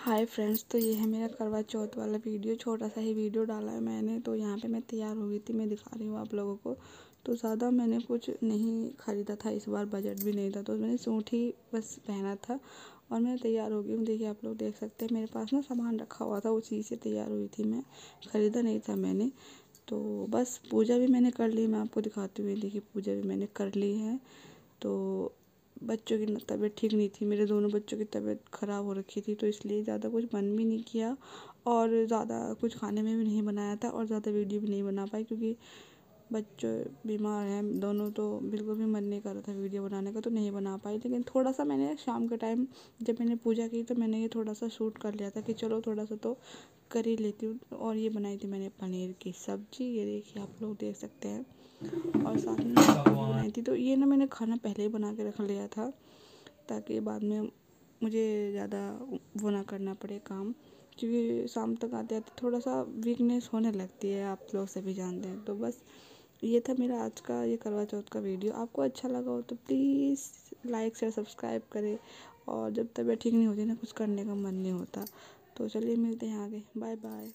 Hi friends तो ये है मेरा करवा चौथ वाला वीडियो, छोटा सा ही वीडियो डाला है मैंने तो यहाँ पे मैं तैयार हो गई थी, मैं दिखा रही हूँ आप लोगों को। तो ज़्यादा मैंने कुछ नहीं ख़रीदा था, इस बार बजट भी नहीं था तो मैंने सूट ही बस पहना था और मैं तैयार हो गई हूँ। देखिए, आप लोग देख सकते हैं, मेरे पास ना सामान रखा हुआ था, उसी से तैयार हुई थी मैं, ख़रीदा नहीं था मैंने। तो बस पूजा भी मैंने कर ली, मैं आपको दिखाती हुई, देखिए पूजा भी मैंने कर ली है। तो बच्चों की तबीयत ठीक नहीं थी, मेरे दोनों बच्चों की तबीयत ख़राब हो रखी थी तो इसलिए ज़्यादा कुछ मन भी नहीं किया और ज़्यादा कुछ खाने में भी नहीं बनाया था और ज़्यादा वीडियो भी नहीं बना पाई क्योंकि बच्चे बीमार हैं, दोनों तो बिल्कुल भी मन नहीं कर रहा था वीडियो बनाने का तो नहीं बना पाई। लेकिन थोड़ा सा मैंने शाम के टाइम जब मैंने पूजा की तो मैंने ये थोड़ा सा शूट कर लिया था कि चलो थोड़ा सा तो कर ही लेती हूँ। और ये बनाई थी मैंने पनीर की सब्ज़ी, ये देखिए आप लोग देख सकते हैं। और साथ में बनाई थी तो ये ना मैंने खाना पहले ही बना के रख लिया था, ताकि बाद में मुझे ज़्यादा वो ना करना पड़े काम, क्योंकि शाम तक आते आते थोड़ा सा वीकनेस होने लगती है, आप लोग सभी जानते हैं। तो बस ये था मेरा आज का ये करवा चौथ का वीडियो। आपको अच्छा लगा हो तो प्लीज़ लाइक, शेयर, सब्सक्राइब करें और जब तबीयत ठीक नहीं होती ना कुछ करने का मन नहीं होता। तो चलिए मिलते हैं आगे। Bye bye.